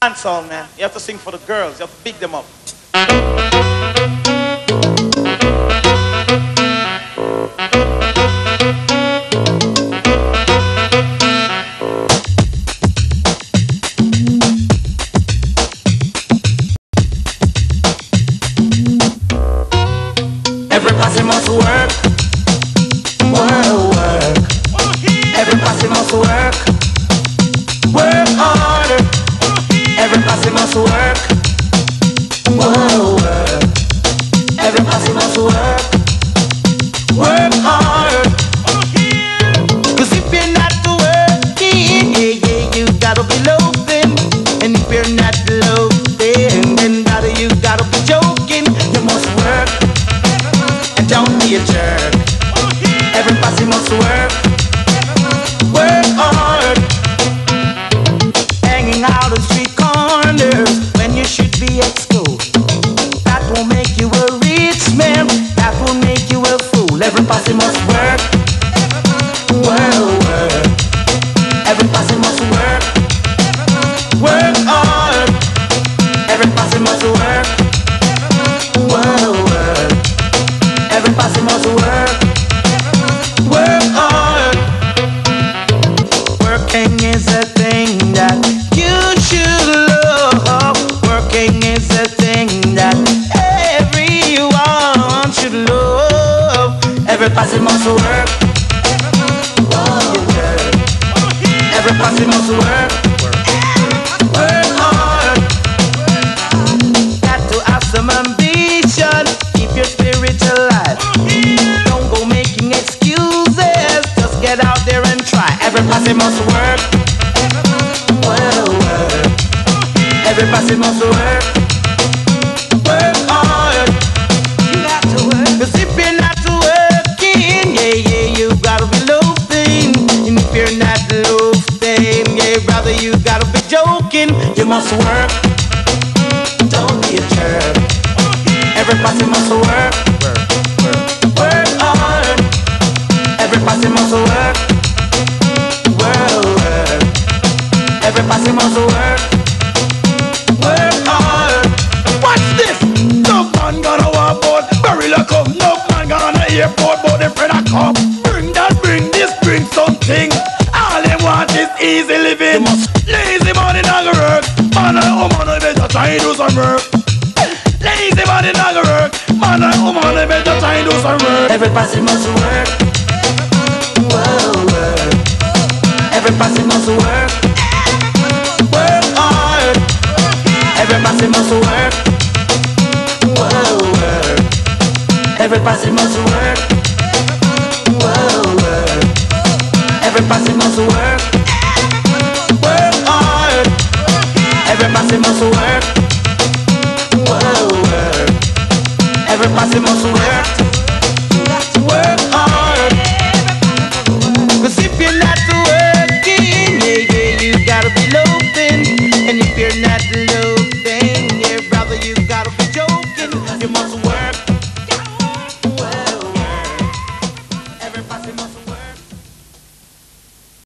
Dance all, man. You have to sing for the girls. You have to pick them up. Everybody must work. Work, work. Everybody must work. Work Everybody must work. Work, should love. Everybody must work. Everybody must work. Work hard. Got to have some ambition. Keep your spirit alive. Don't go making excuses. Just get out there and try. Everybody must work. Not loafing, yeah, brother, you gotta be joking. You must work. Don't be a jerk. Everybody must work. Work hard. Everybody must work. Work, work. Everybody must work. Work hard. Watch this. No man gonna walk boat, barrel come. No man gonna airport, but friend a come. Woman, I better try and do some work. Lazy money not gonna work. Man and woman, I better try and do some work. Every Everybody must work. Work, work. Everybody must work. Work hard. Every Everybody must work. Work, work. Everybody must work. Work, Everybody must work. Whoa, work. Everybody must work.